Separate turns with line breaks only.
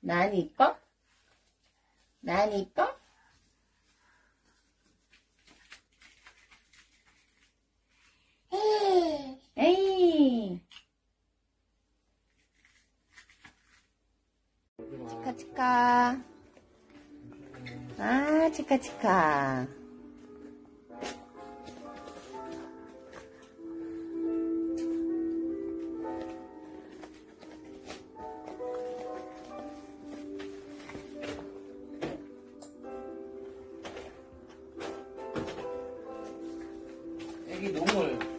난 이뻐? 난 이뻐? 에이. 치카 치카. 아 치카 치카.
애기 농을